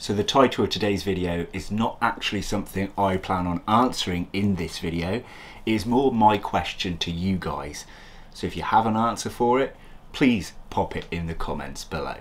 So the title of today's video is not actually something I plan on answering in this video. It is more my question to you guys. So if you have an answer for it, please pop it in the comments below.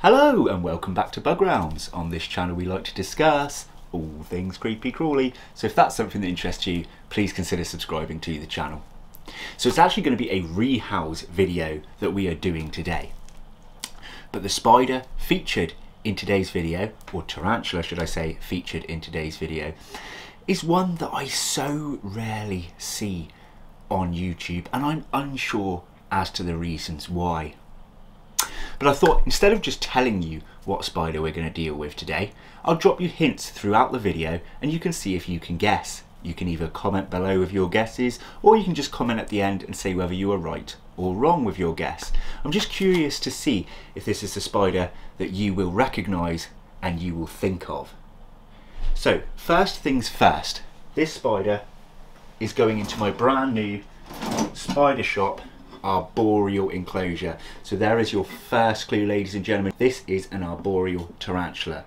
Hello and welcome back to Bug Realms. On this channel we like to discuss all things creepy crawly. So if that's something that interests you, please consider subscribing to the channel. So it's actually going to be a rehouse video that we are doing today. But the spider featured in today's video, or tarantula should I say, featured in today's video, is one that I so rarely see on YouTube and I'm unsure as to the reasons why. But I thought instead of just telling you what spider we're going to deal with today, I'll drop you hints throughout the video and you can see if you can guess. You can either comment below with your guesses or you can just comment at the end and say whether you are right or wrong with your guess. I'm just curious to see if this is a spider that you will recognise and you will think of. So first things first, this spider is going into my brand new spider shop arboreal enclosure. So there is your first clue, ladies and gentlemen. This is an arboreal tarantula.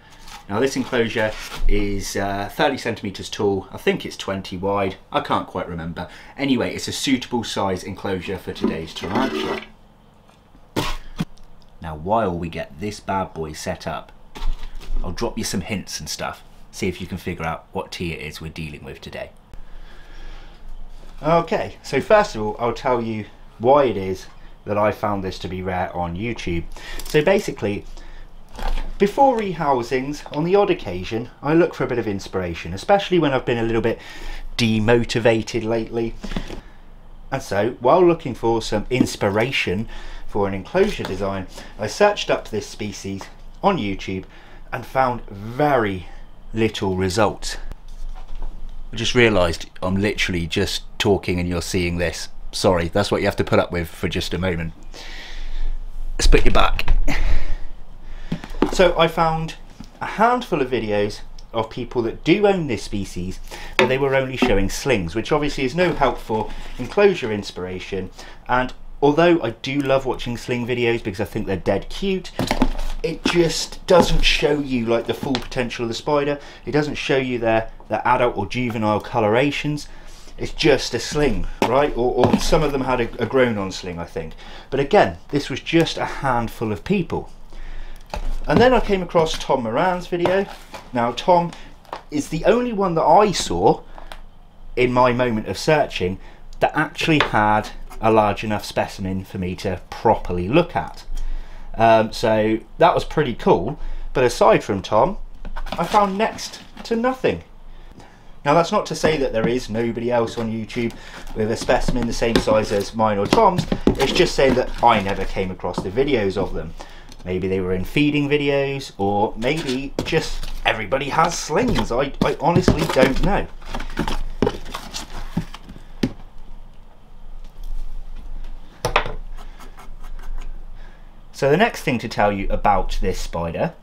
Now this enclosure is uh, 30 centimeters tall. I think it's 20 wide. I can't quite remember. Anyway, it's a suitable size enclosure for today's tarantula. Now while we get this bad boy set up, I'll drop you some hints and stuff. See if you can figure out what tea it is we're dealing with today. Okay, so first of all, I'll tell you why it is that I found this to be rare on YouTube. So basically, before rehousings, on the odd occasion, I look for a bit of inspiration, especially when I've been a little bit demotivated lately. And so, while looking for some inspiration for an enclosure design, I searched up this species on YouTube and found very little results. I just realised I'm literally just talking and you're seeing this sorry, that's what you have to put up with for just a moment. Split you back. So I found a handful of videos of people that do own this species, but they were only showing slings, which obviously is no help for enclosure inspiration. And although I do love watching sling videos because I think they're dead cute, it just doesn't show you like the full potential of the spider. It doesn't show you their, their adult or juvenile colorations it's just a sling, right? Or, or some of them had a, a grown on sling, I think. But again, this was just a handful of people. And then I came across Tom Moran's video. Now, Tom is the only one that I saw in my moment of searching that actually had a large enough specimen for me to properly look at. Um, so that was pretty cool. But aside from Tom, I found next to nothing. Now that's not to say that there is nobody else on YouTube with a specimen the same size as mine or Tom's, it's just saying that I never came across the videos of them. Maybe they were in feeding videos, or maybe just everybody has slings. I, I honestly don't know. So the next thing to tell you about this spider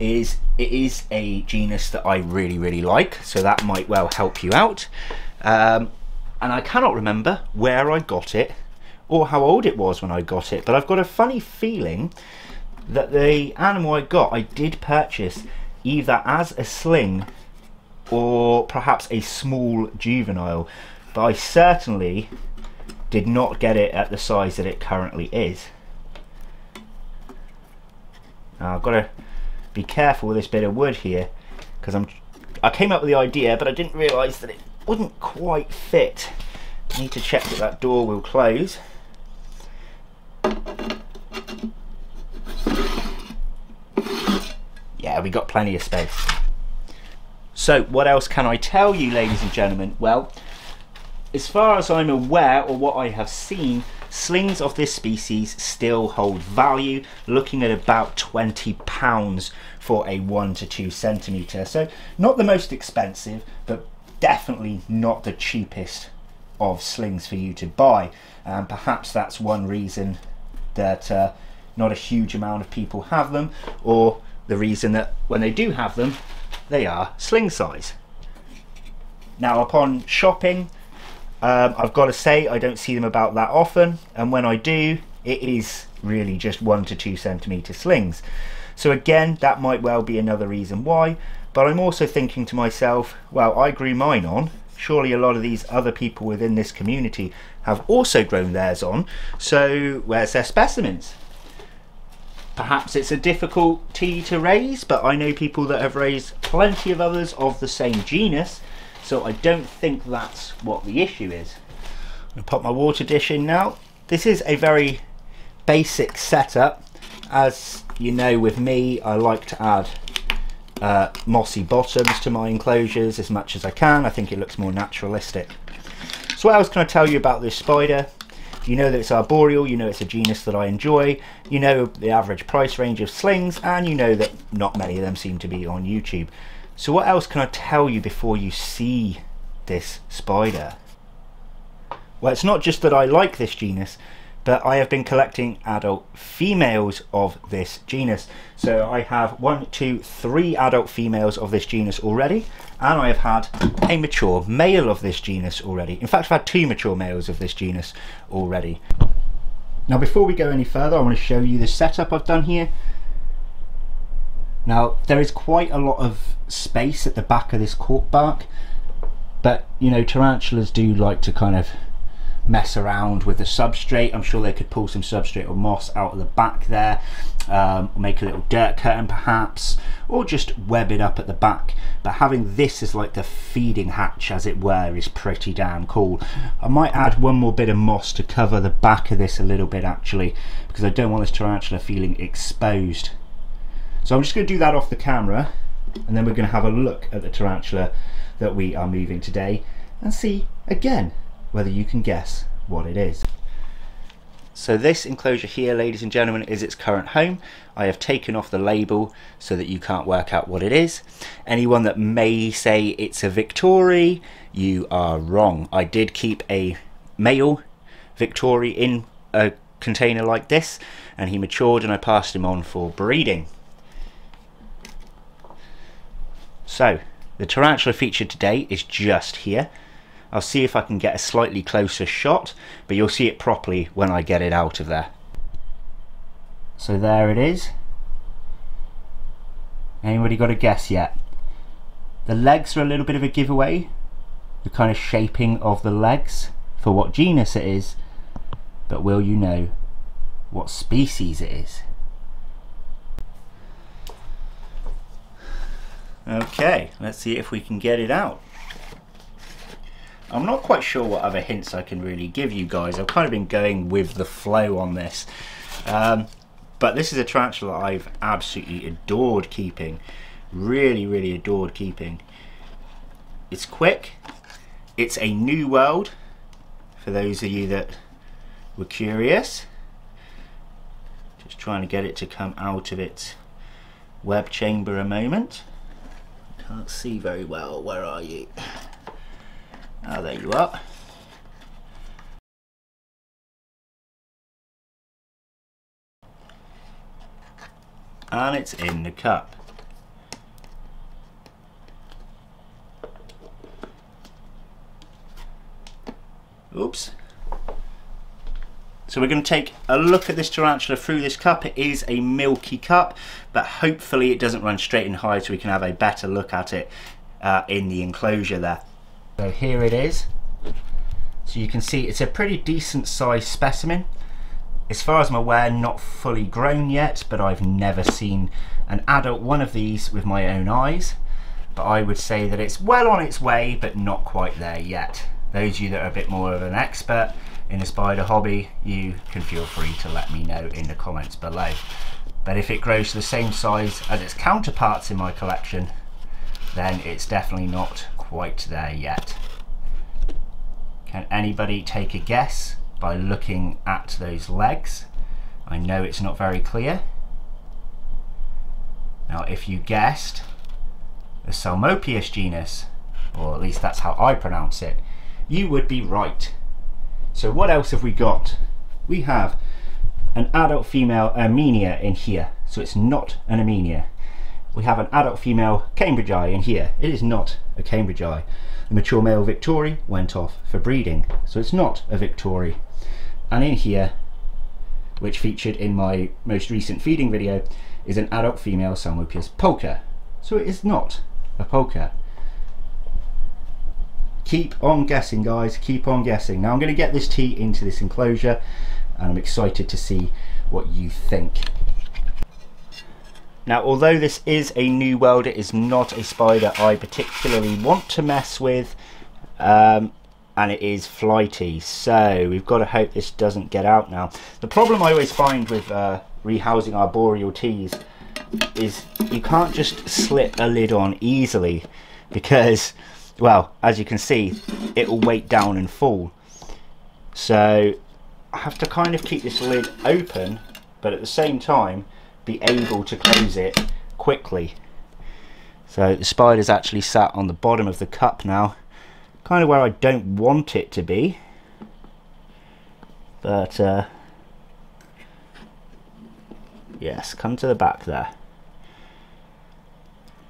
is it is a genus that I really really like so that might well help you out. Um, and I cannot remember where I got it or how old it was when I got it but I've got a funny feeling that the animal I got I did purchase either as a sling or perhaps a small juvenile but I certainly did not get it at the size that it currently is. Now I've got to be careful with this bit of wood here because I'm I came up with the idea but I didn't realise that it wouldn't quite fit. I need to check that that door will close. Yeah, we got plenty of space. So what else can I tell you ladies and gentlemen? Well, as far as I'm aware or what I have seen, slings of this species still hold value, looking at about 20 pounds for a one to two centimeter. So not the most expensive, but definitely not the cheapest of slings for you to buy. And perhaps that's one reason that uh, not a huge amount of people have them, or the reason that when they do have them, they are sling size. Now upon shopping, um, I've got to say I don't see them about that often and when I do it is really just one to two centimeter slings. So again that might well be another reason why but I'm also thinking to myself well I grew mine on surely a lot of these other people within this community have also grown theirs on so where's their specimens? Perhaps it's a difficult tea to raise but I know people that have raised plenty of others of the same genus so I don't think that's what the issue is. I'm going to pop my water dish in now. This is a very basic setup. As you know with me, I like to add uh, mossy bottoms to my enclosures as much as I can. I think it looks more naturalistic. So what else can I tell you about this spider? You know that it's arboreal, you know it's a genus that I enjoy, you know the average price range of slings, and you know that not many of them seem to be on YouTube. So what else can I tell you before you see this spider? Well, it's not just that I like this genus, but I have been collecting adult females of this genus. So I have one, two, three adult females of this genus already, and I have had a mature male of this genus already. In fact, I've had two mature males of this genus already. Now, before we go any further, I want to show you the setup I've done here. Now there is quite a lot of space at the back of this cork bark but you know tarantulas do like to kind of mess around with the substrate. I'm sure they could pull some substrate or moss out of the back there um, or make a little dirt curtain perhaps or just web it up at the back. But having this as like the feeding hatch as it were is pretty damn cool. I might add one more bit of moss to cover the back of this a little bit actually because I don't want this tarantula feeling exposed so I'm just going to do that off the camera and then we're going to have a look at the tarantula that we are moving today and see again whether you can guess what it is. So this enclosure here, ladies and gentlemen, is its current home. I have taken off the label so that you can't work out what it is. Anyone that may say it's a Victori, you are wrong. I did keep a male Victori in a container like this and he matured and I passed him on for breeding. So, the tarantula featured today is just here. I'll see if I can get a slightly closer shot, but you'll see it properly when I get it out of there. So there it is. Anybody got a guess yet? The legs are a little bit of a giveaway. The kind of shaping of the legs for what genus it is, but will you know what species it is? Okay, let's see if we can get it out. I'm not quite sure what other hints I can really give you guys. I've kind of been going with the flow on this. Um, but this is a tarantula I've absolutely adored keeping. Really, really adored keeping. It's quick. It's a new world, for those of you that were curious. Just trying to get it to come out of its web chamber a moment can't see very well. Where are you? Ah, there you are. And it's in the cup. Oops. So we're going to take a look at this tarantula through this cup. It is a milky cup, but hopefully it doesn't run straight and high so we can have a better look at it uh, in the enclosure there. So here it is. So you can see it's a pretty decent sized specimen. As far as I'm aware, not fully grown yet, but I've never seen an adult one of these with my own eyes. But I would say that it's well on its way, but not quite there yet. Those of you that are a bit more of an expert in the spider hobby, you can feel free to let me know in the comments below. But if it grows to the same size as its counterparts in my collection, then it's definitely not quite there yet. Can anybody take a guess by looking at those legs? I know it's not very clear. Now if you guessed the Psalmopoeus genus, or at least that's how I pronounce it, you would be right. So what else have we got? We have an adult female Irminia in here. So it's not an Irminia. we have an adult female Cambridgei in here. It is not a Cambridgei. The mature male Victori went off for breeding, so it's not a Victori. And in here, which featured in my most recent feeding video, is an adult female Psalmopoeus pulcher, So it is not a pulcher. Keep on guessing guys, keep on guessing. Now I'm going to get this tea into this enclosure and I'm excited to see what you think. Now, although this is a new world, it is not a spider I particularly want to mess with. Um, and it is flighty. So we've got to hope this doesn't get out now. The problem I always find with uh, rehousing arboreal teas is you can't just slip a lid on easily because, well, as you can see, it will weight down and fall. So I have to kind of keep this lid open, but at the same time, be able to close it quickly. So the spider's actually sat on the bottom of the cup now, kind of where I don't want it to be. But, uh, yes, come to the back there.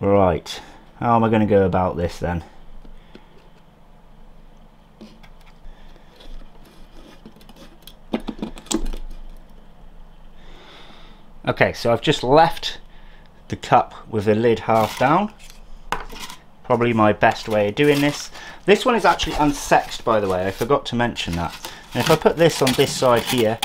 Right, how am I going to go about this then? Okay, so I've just left the cup with the lid half down. Probably my best way of doing this. This one is actually unsexed, by the way. I forgot to mention that. And if I put this on this side here,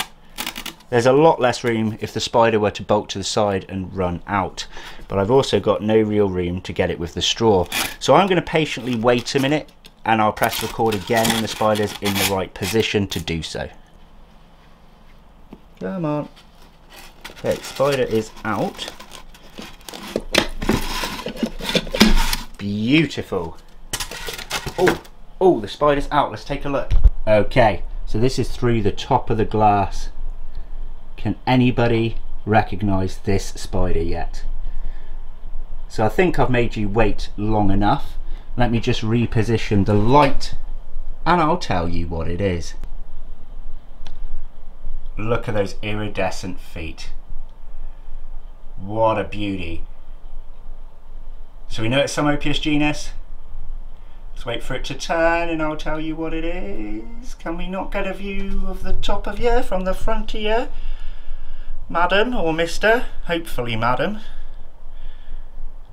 there's a lot less room if the spider were to bolt to the side and run out. But I've also got no real room to get it with the straw. So I'm going to patiently wait a minute and I'll press record again when the spider's in the right position to do so. Come on. Okay, spider is out. Beautiful. Oh, oh, the spider's out. Let's take a look. Okay, so this is through the top of the glass. Can anybody recognize this spider yet? So I think I've made you wait long enough. Let me just reposition the light and I'll tell you what it is. Look at those iridescent feet. What a beauty. So we know it's Psalmopoeus genus. Let's wait for it to turn and I'll tell you what it is. Can we not get a view of the top of you from the front here? Madam or mister? Hopefully madam.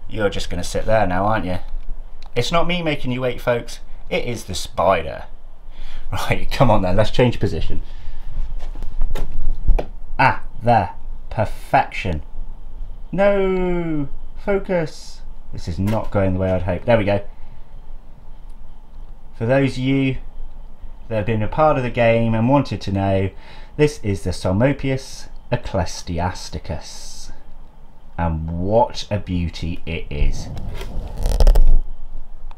You're just going to sit there now, aren't you? It's not me making you wait, folks. It is the spider. Right, come on then, let's change position. Ah, there. Perfection. No! Focus! This is not going the way I'd hoped. There we go. For those of you that have been a part of the game and wanted to know, this is the Psalmopoeus ecclesiasticus. And what a beauty it is.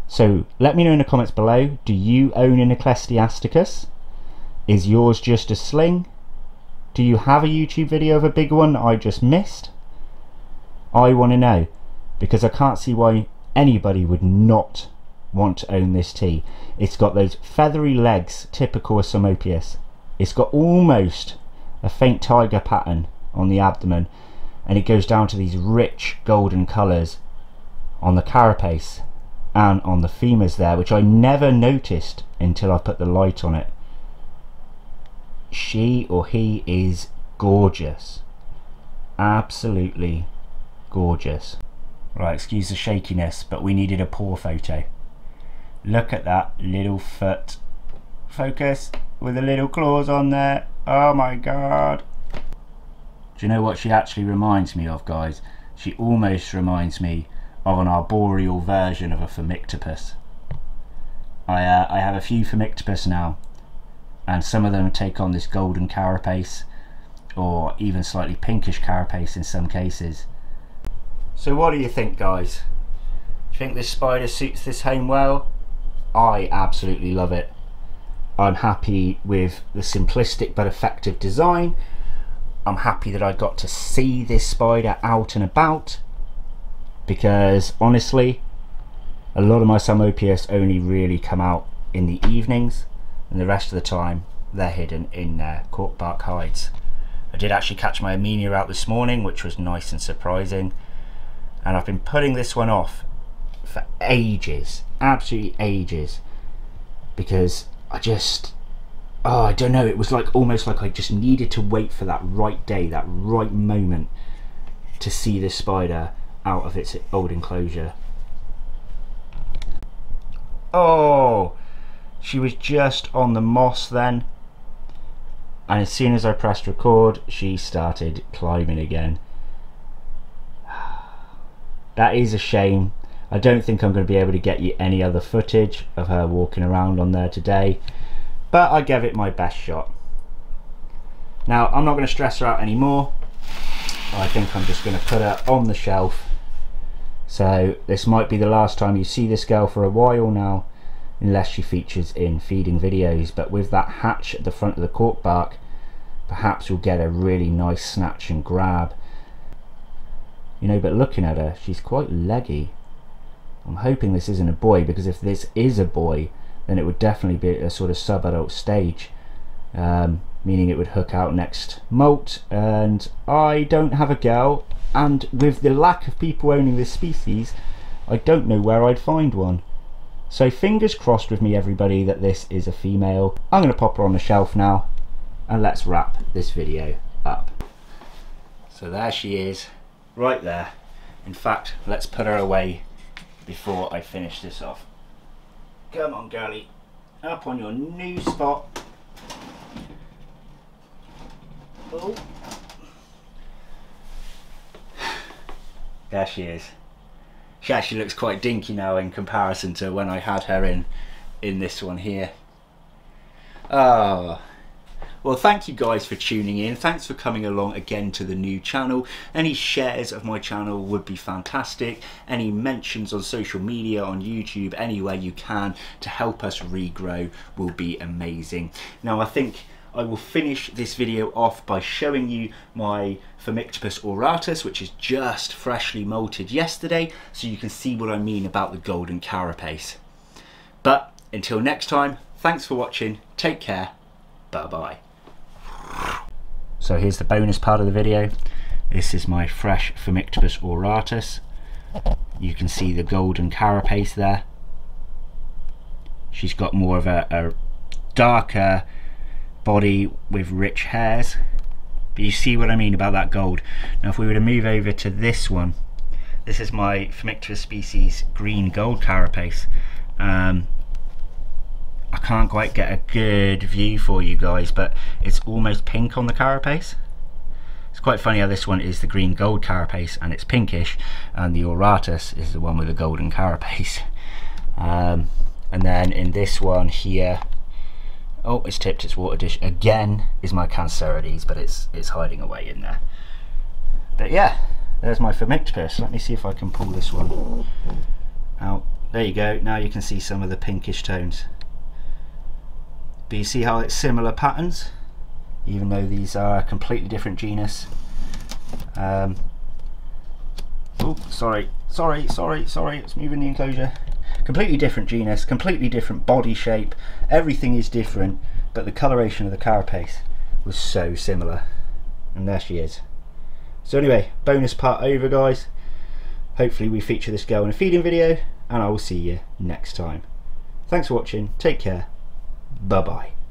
So let me know in the comments below, do you own an ecclesiasticus? Is yours just a sling? Do you have a YouTube video of a big one I just missed? I want to know because I can't see why anybody would not want to own this tea. It's got those feathery legs typical of Psalmopoeus. It's got almost a faint tiger pattern on the abdomen and it goes down to these rich golden colours on the carapace and on the femurs there which I never noticed until I put the light on it. She or he is gorgeous. Absolutely Gorgeous. Right, excuse the shakiness, but we needed a poor photo. Look at that little foot. Focus with the little claws on there. Oh my god. Do you know what she actually reminds me of, guys? She almost reminds me of an arboreal version of a Phormictopus. I, uh, I have a few Phormictopus now, and some of them take on this golden carapace, or even slightly pinkish carapace in some cases. So what do you think guys? Do you think this spider suits this home well? I absolutely love it. I'm happy with the simplistic but effective design. I'm happy that I got to see this spider out and about because honestly a lot of my Psalmopoeus only really come out in the evenings and the rest of the time they're hidden in their cork bark hides. I did actually catch my Aminia out this morning which was nice and surprising and I've been putting this one off for ages absolutely ages because I just oh I don't know it was like almost like I just needed to wait for that right day that right moment to see this spider out of its old enclosure oh she was just on the moss then. And as soon as I pressed record she started climbing again. That is a shame. I don't think I'm going to be able to get you any other footage of her walking around on there today but I gave it my best shot. Now I'm not going to stress her out anymore. I think I'm just going to put her on the shelf. So this might be the last time you see this girl for a while now unless she features in feeding videos. But with that hatch at the front of the cork bark perhaps you'll get a really nice snatch and grab. You know but looking at her she's quite leggy. I'm hoping this isn't a boy because if this is a boy then it would definitely be a sort of sub-adult stage. Um, meaning it would hook out next molt. And I don't have a girl. And with the lack of people owning this species I don't know where I'd find one so fingers crossed with me everybody that this is a female I'm going to pop her on the shelf now and let's wrap this video up so there she is right there in fact let's put her away before I finish this off. Come on girlie, up on your new spot. Oh. There she is. She actually looks quite dinky now in comparison to when I had her in in this one here. Oh, well, thank you guys for tuning in. Thanks for coming along again to the new channel. Any shares of my channel would be fantastic. Any mentions on social media, on YouTube, anywhere you can to help us regrow will be amazing. Now, I think I will finish this video off by showing you my Phormictopus auratus, which is just freshly molted yesterday, so you can see what I mean about the golden carapace. But until next time, thanks for watching, take care, bye bye. So here's the bonus part of the video. This is my fresh Phormictopus auratus. You can see the golden carapace there. She's got more of a, a darker body with rich hairs. But you see what I mean about that gold. Now if we were to move over to this one, this is my Phormictopus species green gold carapace. Um, I can't quite get a good view for you guys but it's almost pink on the carapace it's quite funny how this one is the green gold carapace and it's pinkish and the auratus is the one with the golden carapace um, and then in this one here oh it's tipped its water dish. Again is my Cancerides but it's it's hiding away in there. But yeah there's my Phormictopus let me see if I can pull this one out. There you go. Now you can see some of the pinkish tones. But you see how it's similar patterns? Even though these are a completely different genus. Um, oh sorry. Sorry sorry sorry. It's moving the enclosure completely different genus completely different body shape everything is different but the coloration of the carapace was so similar. And there she is. So anyway bonus part over guys. Hopefully we feature this girl in a feeding video and I will see you next time. Thanks for watching. Take care. Bye bye.